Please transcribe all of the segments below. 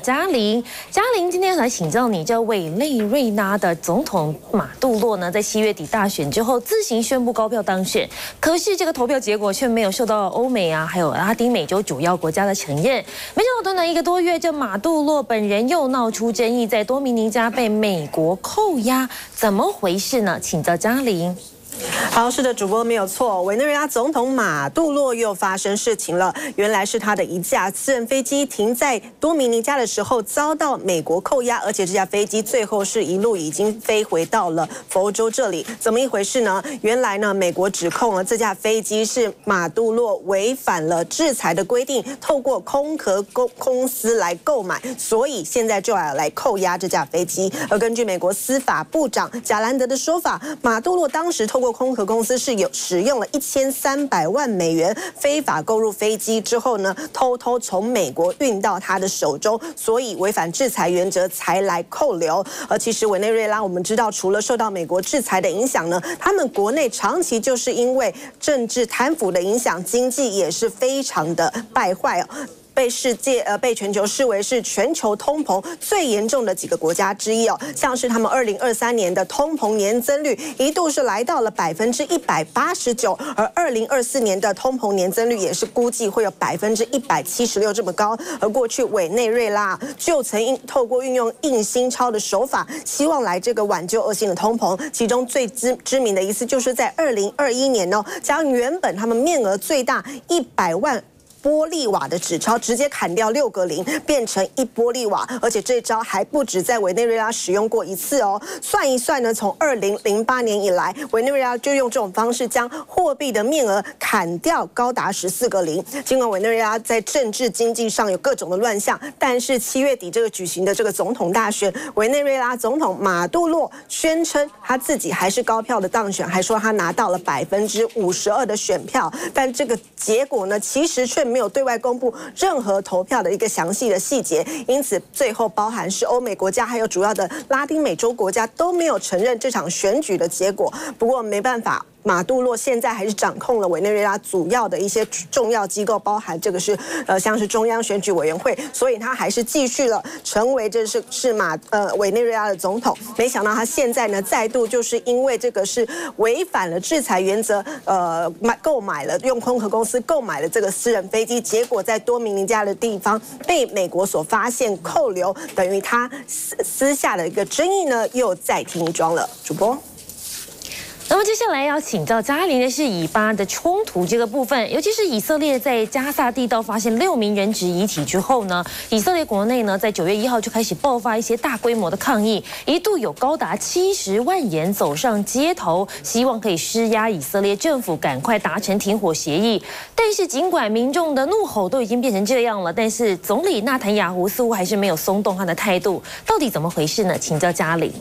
嘉玲，嘉玲，今天来请教你，这委内瑞拉的总统马杜洛呢，在七月底大选之后自行宣布高票当选，可是这个投票结果却没有受到欧美啊，还有拉丁美洲主要国家的承认。没想到短短一个多月，这马杜洛本人又闹出争议，在多米尼加被美国扣押，怎么回事呢？请教嘉玲。好，是的，主播没有错。委内瑞拉总统马杜洛又发生事情了。原来是他的一架私人飞机停在多米尼加的时候遭到美国扣押，而且这架飞机最后是一路已经飞回到了佛州这里。怎么一回事呢？原来呢，美国指控了这架飞机是马杜洛违反了制裁的规定，透过空壳公公司来购买，所以现在就要来扣押这架飞机。而根据美国司法部长贾兰德的说法，马杜洛当时透过空壳公司是有使用了一千三百万美元非法购入飞机之后呢，偷偷从美国运到他的手中，所以违反制裁原则才来扣留。而其实委内瑞拉我们知道，除了受到美国制裁的影响呢，他们国内长期就是因为政治贪腐的影响，经济也是非常的败坏哦。被世界呃被全球视为是全球通膨最严重的几个国家之一哦，像是他们二零二三年的通膨年增率一度是来到了百分之一百八十九，而二零二四年的通膨年增率也是估计会有百分之一百七十六这么高。而过去委内瑞拉就曾因透过运用印新钞的手法，希望来这个挽救恶性的通膨，其中最知知名的一次就是在二零二一年哦，将原本他们面额最大一百万。玻璃瓦的纸钞直接砍掉六个零，变成一玻璃瓦，而且这招还不止在委内瑞拉使用过一次哦。算一算呢，从二零零八年以来，委内瑞拉就用这种方式将货币的面额砍掉高达十四个零。尽管委内瑞拉在政治经济上有各种的乱象，但是七月底这个举行的这个总统大选，委内瑞拉总统马杜洛宣称他自己还是高票的当选，还说他拿到了百分之五十二的选票，但这个结果呢，其实却。没有对外公布任何投票的一个详细的细节，因此最后包含是欧美国家还有主要的拉丁美洲国家都没有承认这场选举的结果。不过没办法。马杜洛现在还是掌控了委内瑞拉主要的一些重要机构，包含这个是呃像是中央选举委员会，所以他还是继续了成为这是是马呃委内瑞拉的总统。没想到他现在呢再度就是因为这个是违反了制裁原则，呃买购买了用空壳公司购买了这个私人飞机，结果在多米尼加的地方被美国所发现扣留，等于他私私下的一个争议呢又再添一桩了。主播。那么接下来要请教嘉玲的是以巴的冲突这个部分，尤其是以色列在加萨地道发现六名人质遗体之后呢，以色列国内呢在九月一号就开始爆发一些大规模的抗议，一度有高达七十万人走上街头，希望可以施压以色列政府赶快达成停火协议。但是尽管民众的怒吼都已经变成这样了，但是总理纳坦雅胡似乎还是没有松动他的态度，到底怎么回事呢？请教嘉玲。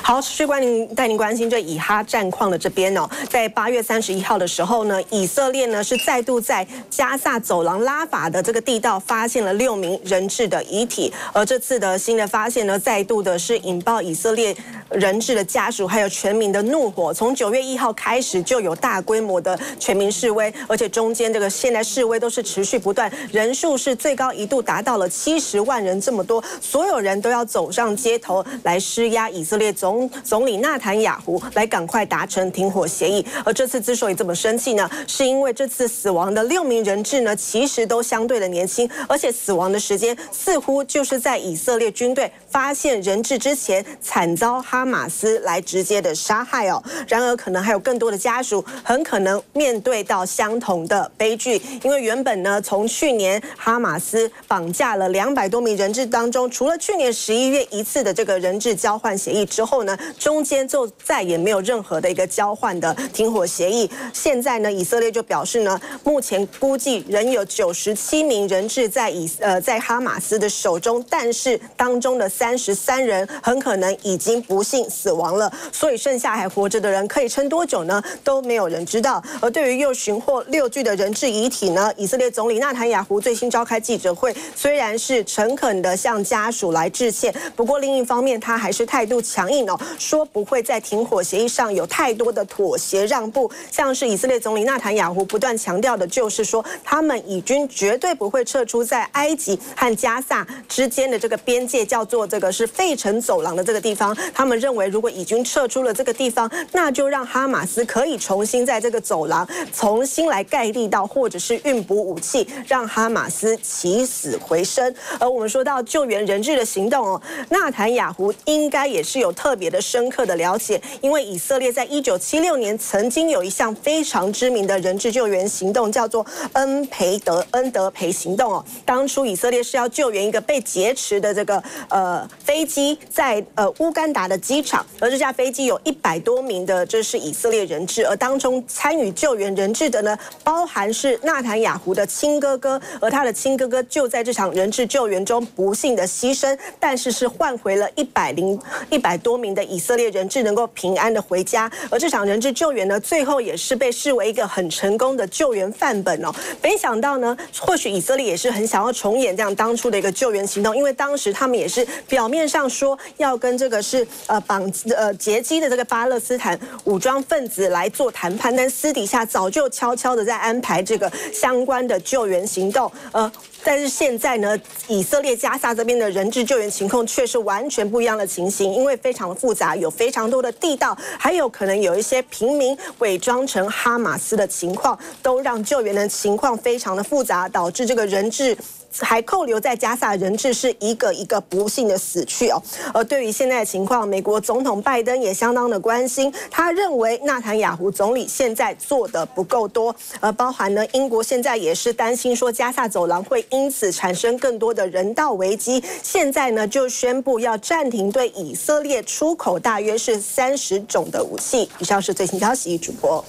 好，持续关您带您关心这以哈战况的这边哦，在八月三十一号的时候呢，以色列呢是再度在加萨走廊拉法的这个地道发现了六名人质的遗体，而这次的新的发现呢，再度的是引爆以色列人质的家属还有全民的怒火。从九月一号开始就有大规模的全民示威，而且中间这个现在示威都是持续不断，人数是最高一度达到了七十万人这么多，所有人都要走上街头来施压以色列。总总理纳坦雅胡来赶快达成停火协议，而这次之所以这么生气呢，是因为这次死亡的六名人质呢，其实都相对的年轻，而且死亡的时间似乎就是在以色列军队发现人质之前，惨遭哈马斯来直接的杀害哦。然而，可能还有更多的家属很可能面对到相同的悲剧，因为原本呢，从去年哈马斯绑架了两百多名人质当中，除了去年十一月一次的这个人质交换协议之后后呢，中间就再也没有任何的一个交换的停火协议。现在呢，以色列就表示呢，目前估计仍有九十七名人质在以呃在哈马斯的手中，但是当中的三十三人很可能已经不幸。死亡了。所以剩下还活着的人可以撑多久呢？都没有人知道。而对于又寻获六具的人质遗体呢？以色列总理纳坦雅胡最新召开记者会，虽然是诚恳的向家属来致歉，不过另一方面他还是态度强硬哦，说不会在停火协议上有太多的妥协让步。像是以色列总理纳坦雅胡不断强调的，就是说他们以军绝对不会撤出在埃及和加萨之间的这个边界，叫做这个是费城走廊的这个地方。他们认为，如果以军撤出了这个地方，那就让哈马斯可以重新在这个走廊重新来盖地道，或者是运补武器，让哈马斯起死回生。而我们说到救援人质的行动哦，纳坦雅胡应该也是有特特别的深刻的了解，因为以色列在一九七六年曾经有一项非常知名的人质救援行动，叫做恩培德恩德培行动哦。当初以色列是要救援一个被劫持的这个呃飞机，在呃乌干达的机场，而这架飞机有一百多名的这是以色列人质，而当中参与救援人质的呢，包含是纳坦雅胡的亲哥哥，而他的亲哥哥就在这场人质救援中不幸的牺牲，但是是换回了一百零一百多多名的以色列人质能够平安的回家，而这场人质救援呢，最后也是被视为一个很成功的救援范本哦。没想到呢，或许以色列也是很想要重演这样当初的一个救援行动，因为当时他们也是表面上说要跟这个是呃绑呃劫机的这个巴勒斯坦武装分子来做谈判，但私底下早就悄悄的在安排这个相关的救援行动，呃。但是现在呢，以色列加沙这边的人质救援情况却是完全不一样的情形，因为非常常复杂，有非常多的地道，还有可能有一些平民伪装成哈马斯的情况，都让救援的情况非常的复杂，导致这个人质。还扣留在加萨人质是一个一个不幸的死去哦。而对于现在的情况，美国总统拜登也相当的关心。他认为纳坦雅胡总理现在做的不够多，而包含呢，英国现在也是担心说加萨走廊会因此产生更多的人道危机。现在呢，就宣布要暂停对以色列出口大约是三十种的武器。以上是最新消息，主播。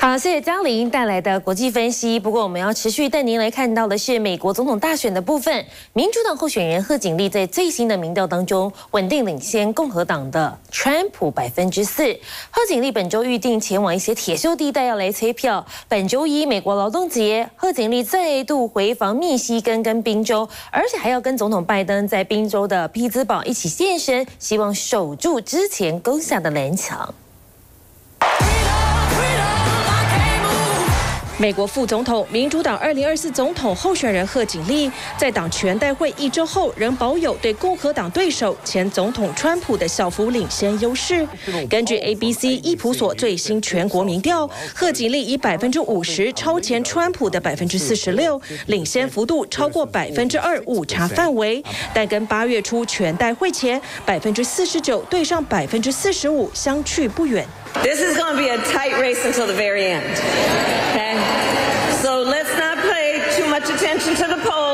好，谢谢嘉玲带来的国际分析。不过，我们要持续带您来看到的是美国总统大选的部分。民主党候选人贺锦丽在最新的民调当中稳定领先共和党的川普百分之四。贺锦丽本周预定前往一些铁锈地带要来催票。本周一美国劳动节，贺锦丽再度回访密西根跟宾州，而且还要跟总统拜登在宾州的匹兹堡一起现身，希望守住之前攻下的蓝墙。美国副总统、民主党二零二四总统候选人贺锦丽，在党全代会一周后，仍保有对共和党对手前总统川普的小幅领先优势。根据 ABC 伊普所最新全国民调，贺锦丽以百分之五十超前川普的百分之四十六，领先幅度超过百分之二误差范围，但跟八月初全代会前百分之四十九对上百分之四十五相去不远。This is going to be a tight race until the very end. Okay? So let's not pay too much attention to the polls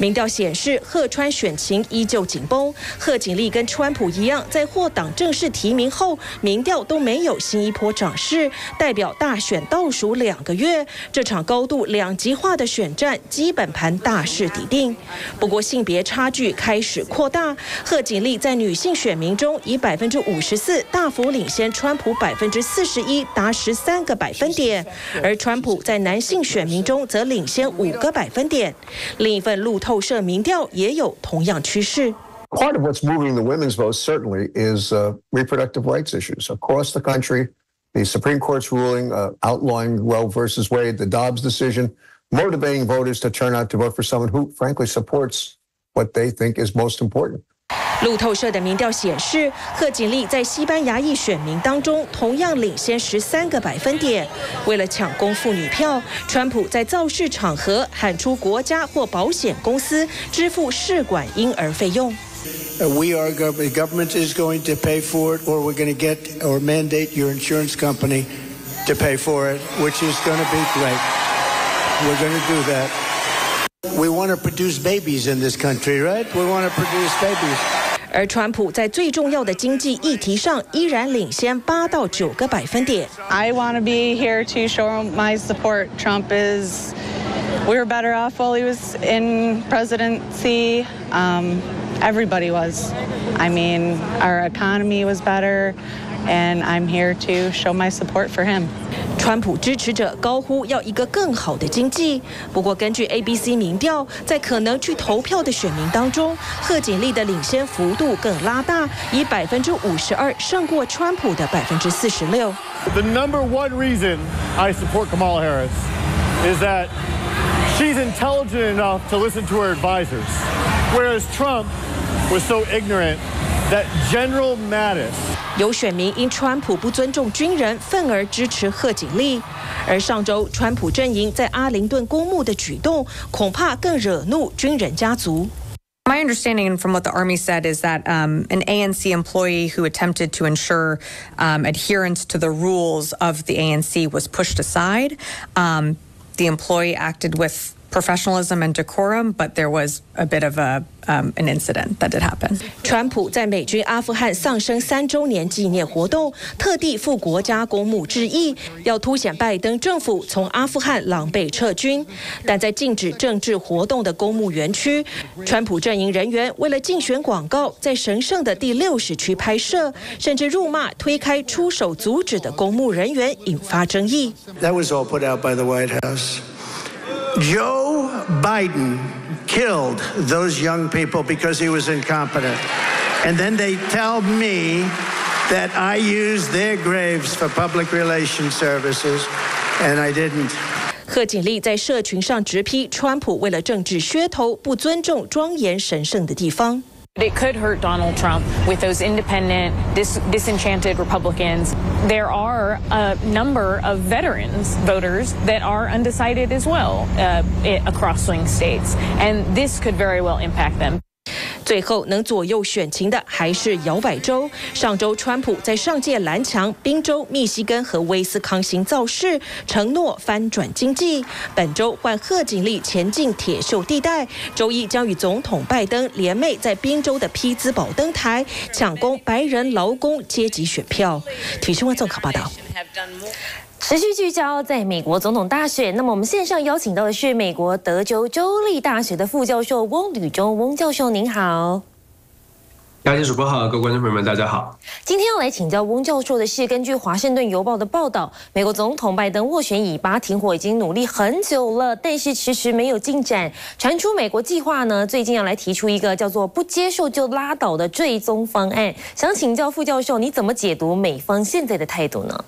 民调显示，贺川选情依旧紧绷。贺锦丽跟川普一样，在获党正式提名后，民调都没有新一波涨势，代表大选倒数两个月，这场高度两极化的选战基本盘大势已定。不过，性别差距开始扩大，贺锦丽在女性选民中以百分之五十四大幅领先川普百分之四十一，达十三个百分点，而川普在男性选民中则领先五个百分点。另一份路透。透社民调也有同样趋势。Part of what's moving the women's vote certainly is uh, reproductive rights issues across the country. The Supreme Court's ruling uh, outlawing Roe versus Wade, the Dobbs decision, motivating voters to turn out to vote for someone who, frankly, supports what they think is most important. 路透社的民调显示，贺锦丽在西班牙裔选民当中同样领先十三个百分点。为了抢攻妇女票，川普在造势场合喊出国家或保险公司支付试管婴儿费用。We are government. Government is going to pay for it, or we're going to get or mandate your insurance company to pay for it, which is going to be great. We're going to do that. We want to produce babies in this country, right? We want to produce babies. 而川普在最重要的经济议题上依然领先八到九个百分点。I want to be here to show my support. Trump is. We were better off while he was in presidency. Um, everybody was. I mean, our economy was better, and I'm here to show my support for him. 川普支持者高呼要一个更好的经济。不过，根据 ABC 民调，在可能去投票的选民当中，贺锦丽的领先幅度更拉大，以百分之五十二胜过川普的百分之四十六。The number one reason I support Kamala Harris is that she's intelligent enough to listen to her advisors, whereas Trump was so ignorant that General Mattis 有选民因川普不尊重军人，愤而支持贺锦丽。而上周，川普阵营在阿灵顿公墓的举动，恐怕更惹怒军人家族。My understanding from what the Army said is that um, an ANC employee who attempted to ensure um, adherence to the rules of the ANC was pushed aside. Um, the employee acted with professionalism and decorum, but there was a bit of a um, an incident that did happen. 川普在美军阿富汗丧生三周年纪念活动，特地赴国家公墓致意，要凸显拜登政府从阿富汗狼狈撤军。但在禁止政治活动的公墓园区，川普阵营人员为了竞选广告，在神圣的第六十区拍摄，甚至辱骂推开出手阻止的公墓人员，引发争议。That was all put out by the White House. Joe Biden killed those young people because he was incompetent. And then they tell me that I used their graves for public relations services, and I didn't. 贺锦丽在社群上直批川普为了政治噱头，不尊重庄严神圣的地方。 It could hurt Donald Trump with those independent, dis- disenchanted Republicans. There are a number of veterans voters that are undecided as well uh, across swing states, and this could very well impact them. 最后能左右选情的还是摇摆州。上周，川普在上届蓝墙宾州、密西根和威斯康星造势，承诺翻转经济。本周换贺锦丽前进铁锈地带，周一将与总统拜登联袂在宾州的匹兹堡登台，抢攻白人劳工阶级选票。体育新闻综合报道。持续聚焦在美国总统大选，那么我们线上邀请到的是美国德州州立大学的副教授翁吕中，翁教授您好。嘉欣主播好，各位观众朋友们大家好。今天要来请教翁教授的是，根据华盛顿邮报的报道，美国总统拜登斡旋以巴停火已经努力很久了，但是迟迟没有进展。传出美国计划呢，最近要来提出一个叫做“不接受就拉倒”的追踪方案。想请教副教授，你怎么解读美方现在的态度呢？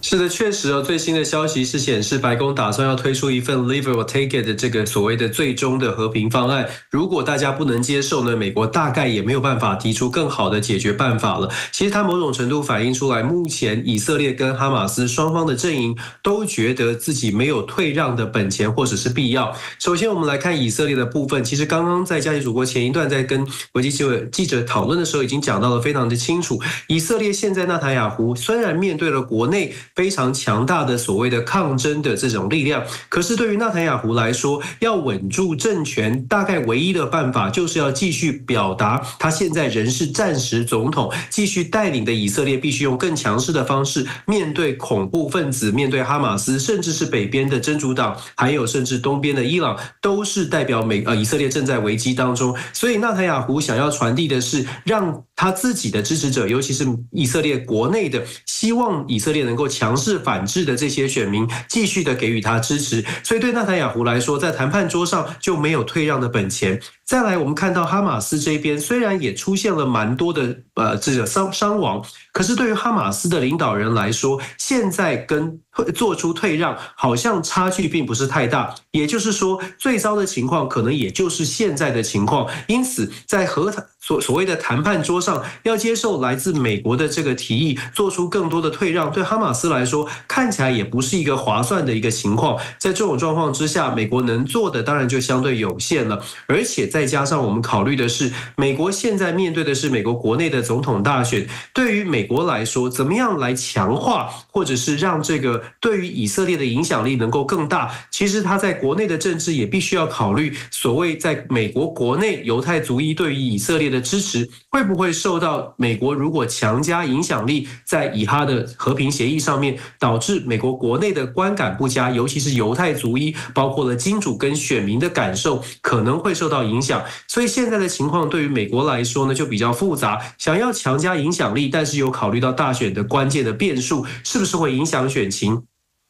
是的，确实哦。最新的消息是显示，白宫打算要推出一份 “Leave or Take It” 的这个所谓的最终的和平方案。如果大家不能接受呢，美国大概也没有办法提出更好的解决办法了。其实它某种程度反映出来，目前以色列跟哈马斯双方的阵营都觉得自己没有退让的本钱或者是必要。首先，我们来看以色列的部分。其实刚刚在《家庭主播》前一段在跟国际记者记者讨论的时候，已经讲到了非常的清楚。以色列现在纳塔雅胡虽然面对了国内。非常强大的所谓的抗争的这种力量，可是对于纳坦雅胡来说，要稳住政权，大概唯一的办法就是要继续表达他现在仍是暂时总统，继续带领的以色列必须用更强势的方式面对恐怖分子，面对哈马斯，甚至是北边的真主党，还有甚至东边的伊朗，都是代表美呃以色列正在危机当中。所以纳坦雅胡想要传递的是，让他自己的支持者，尤其是以色列国内的，希望以色列能够强。强势反制的这些选民继续的给予他支持，所以对纳塔雅胡来说，在谈判桌上就没有退让的本钱。再来，我们看到哈马斯这边虽然也出现了蛮多的呃这个伤伤亡，可是对于哈马斯的领导人来说，现在跟做出退让好像差距并不是太大。也就是说，最糟的情况可能也就是现在的情况。因此，在和谈所所谓的谈判桌上，要接受来自美国的这个提议，做出更多的退让，对哈马斯来说看起来也不是一个划算的一个情况。在这种状况之下，美国能做的当然就相对有限了，而且在。再加上我们考虑的是，美国现在面对的是美国国内的总统大选，对于美国来说，怎么样来强化，或者是让这个对于以色列的影响力能够更大？其实他在国内的政治也必须要考虑，所谓在美国国内犹太族裔对于以色列的支持，会不会受到美国如果强加影响力，在以哈的和平协议上面，导致美国国内的观感不佳，尤其是犹太族裔，包括了金主跟选民的感受，可能会受到影响。所以现在的情况对于美国来说呢，就比较复杂。想要强加影响力，但是又考虑到大选的关键的变数，是不是会影响选情？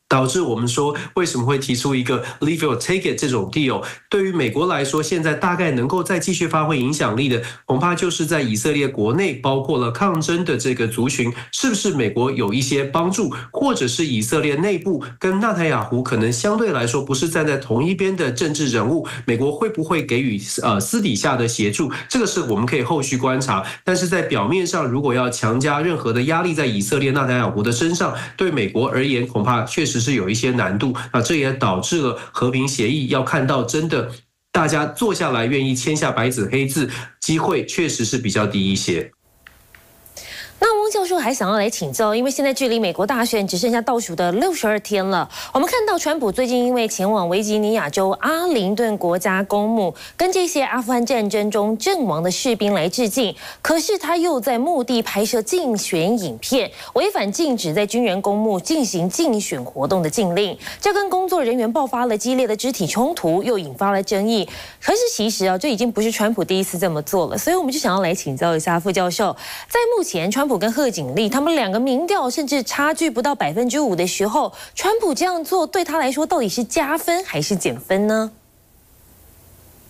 导致我们说为什么会提出一个 leave or take it 这种 deal？对于美国来说，现在大概能够再继续发挥影响力的，恐怕就是在以色列国内，包括了抗争的这个族群，是不是美国有一些帮助，或者是以色列内部跟纳塔雅胡可能相对来说不是站在同一边的政治人物，美国会不会给予呃私底下的协助？这个是我们可以后续观察。但是在表面上，如果要强加任何的压力在以色列纳塔雅胡的身上，对美国而言，恐怕确实。只是有一些难度，那这也导致了和平协议要看到真的大家坐下来愿意签下白纸黑字，机会确实是比较低一些。教授还想要来请教，因为现在距离美国大选只剩下倒数的六十二天了。我们看到川普最近因为前往维吉尼亚州阿灵顿国家公墓，跟这些阿富汗战争中阵亡的士兵来致敬，可是他又在墓地拍摄竞选影片，违反禁止在军人公墓进行竞选活动的禁令，这跟工作人员爆发了激烈的肢体冲突，又引发了争议。可是其实啊，这已经不是川普第一次这么做了，所以我们就想要来请教一下副教授，在目前。川普跟贺锦丽他们两个民调甚至差距不到百分之五的时候，川普这样做对他来说到底是加分还是减分呢？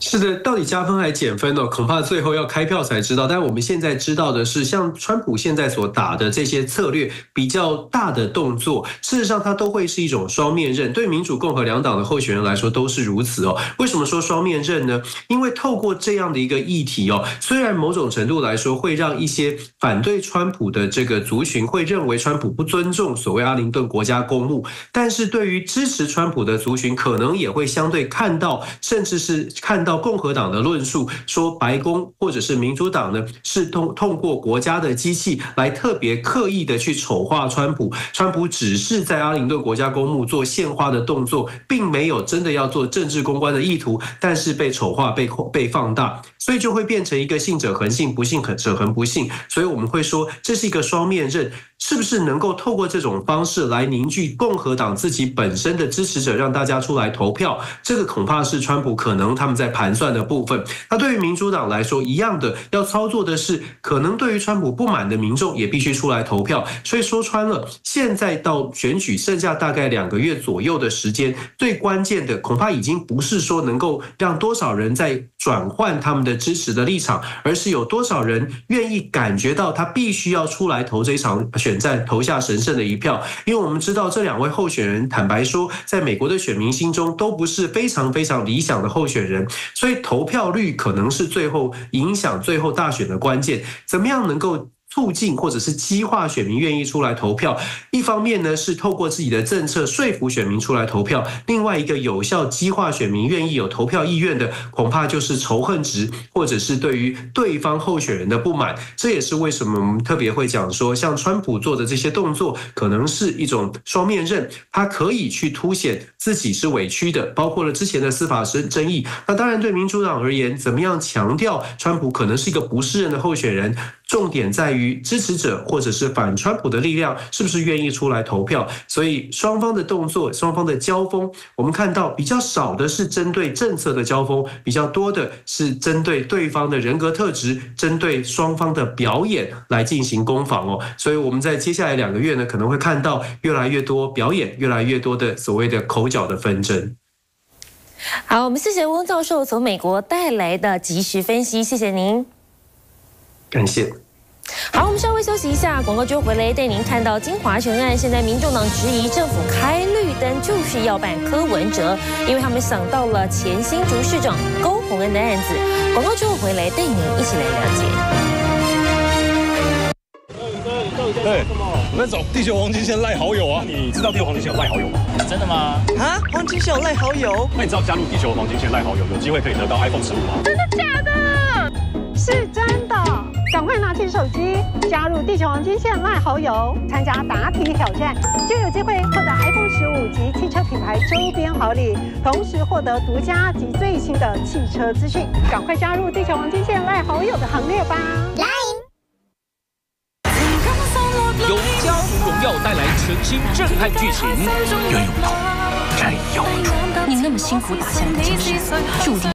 是的，到底加分还减分呢？恐怕最后要开票才知道。但我们现在知道的是，像川普现在所打的这些策略，比较大的动作，事实上它都会是一种双面刃。对民主、共和两党的候选人来说都是如此哦。为什么说双面刃呢？因为透过这样的一个议题哦，虽然某种程度来说会让一些反对川普的这个族群会认为川普不尊重所谓阿灵顿国家公墓，但是对于支持川普的族群，可能也会相对看到，甚至是看。到共和党的论述说，白宫或者是民主党呢，是通通过国家的机器来特别刻意的去丑化川普。川普只是在阿灵顿国家公墓做献花的动作，并没有真的要做政治公关的意图，但是被丑化、被被放大，所以就会变成一个信者恒信，不信者恒不信。所以我们会说，这是一个双面刃。是不是能够透过这种方式来凝聚共和党自己本身的支持者，让大家出来投票？这个恐怕是川普可能他们在盘算的部分。那对于民主党来说，一样的要操作的是，可能对于川普不满的民众也必须出来投票。所以说穿了，现在到选举剩下大概两个月左右的时间，最关键的恐怕已经不是说能够让多少人在转换他们的支持的立场，而是有多少人愿意感觉到他必须要出来投这一场选。选战投下神圣的一票，因为我们知道这两位候选人，坦白说，在美国的选民心中都不是非常非常理想的候选人，所以投票率可能是最后影响最后大选的关键。怎么样能够？促进或者是激化选民愿意出来投票，一方面呢是透过自己的政策说服选民出来投票，另外一个有效激化选民愿意有投票意愿的，恐怕就是仇恨值或者是对于对方候选人的不满。这也是为什么我们特别会讲说，像川普做的这些动作，可能是一种双面刃，他可以去凸显自己是委屈的，包括了之前的司法争争议。那当然对民主党而言，怎么样强调川普可能是一个不是人的候选人，重点在于。支持者或者是反川普的力量，是不是愿意出来投票？所以双方的动作、双方的交锋，我们看到比较少的是针对政策的交锋，比较多的是针对对方的人格特质，针对双方的表演来进行攻防哦。所以我们在接下来两个月呢，可能会看到越来越多表演，越来越多的所谓的口角的纷争。好，我们谢谢翁教授从美国带来的及时分析，谢谢您，感谢。好，我们稍微休息一下，广告之后回来带您看到金华城案。现在民众党质疑政府开绿灯就是要办柯文哲，因为他们想到了前新竹市长高鸿恩的案子。广告之后回来带您一起来了解。对，我们找地球黄金线赖好友啊！你知道地球黄金线有赖好友吗？真的吗？啊，黄金线有赖好友？那你知道加入地球黄金线赖好友，有机会可以得到 iPhone 十五吗？真的假的？是真的，赶快拿起手机加入地球黄金线赖好友，参加答题挑战，就有机会获得 iPhone 十五及汽车品牌周边好礼，同时获得独家及最新的汽车资讯。赶快加入地球黄金线赖好友的行列吧！来。由《家族荣耀》带来全新震撼剧情，冤有头，债有主。你那么辛苦打下来的江山，注定。